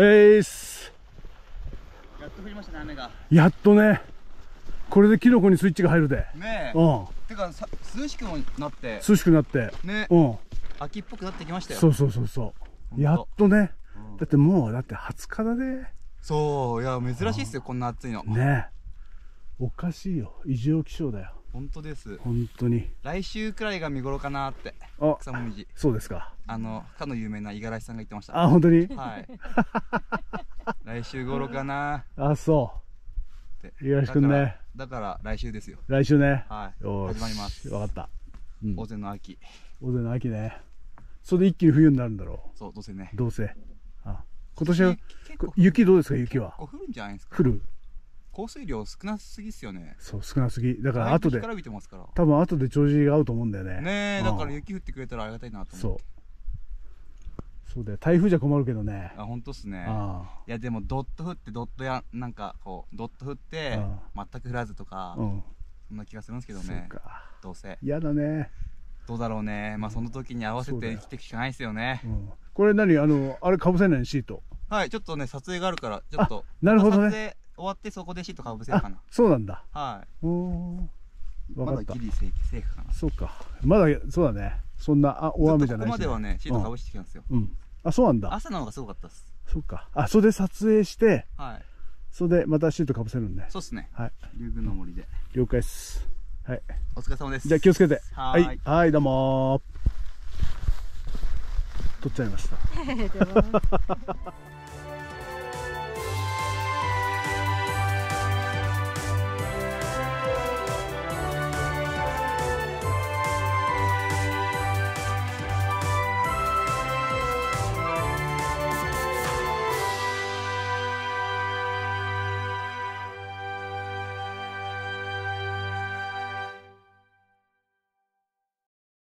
えーすやっと降りましたね雨が。やっとね。これでキノコにスイッチが入るで。ねえ。うん。てかさ涼しくもなって。涼しくなって。ね。うん。秋っぽくなってきましたよ。そうそうそうそほうんやっとね。うん。だってもうだって20日だねそういや珍しいっすよこんな暑いの。ね。おかしいよ。異常気象だよ本当です。本当に。来週くらいが見頃かなって。あ草もみじ。そうですか。あのかの有名な五十嵐さんが言ってました。あ本当に？はい。来週頃かな。あそって。五十嵐くんね。だから来週ですよ。う来週ね。はい。始まります。わかった。うん。大勢の秋。大勢の秋ね。それで一気に冬になるんだろそうどうせね。うどうせ。あ今年は雪どうですか雪は？降るんじゃないですか。降る降水量少なすぎっすよね。そう少なすぎ。だから後で干からびてますから。多分後で調子が合うと思うんだよね。ねえだからうん。雪降ってくれたらありがたいなと思そうって。そう。だよ。台風じゃ困るけどね。あ本当っすね。あいやでもドット降ってドットやなんかこうドット降って全く降らずとかあうん。そんな気がするんですけどそうねか。どうせ。嫌だね。どうだろうね。まあその時に合わせて生きていくしかないですよね。うん。これ何？あのあれかぶせないの？シート。はいちょっとね撮影があるからちょっと。なるほどね終わってそこでシートかぶせるかあなそうなんだ。はい。おーまわかった。だギリセーフかなそうか。まだそうだね。そんなあ大雨じゃないし、ずっとここまではねシートかぶしてきたんですよ。うん、うんあそうなんだ。朝の方がすごかったです。そうか。あそれで撮影してはい。それでまたシートかぶせるんねそうっすね。はい。竜宮の森で。了解です。はい。お疲れ様です。じゃあ気をつけて。はーい。はい。はいどうもー。取っちゃいました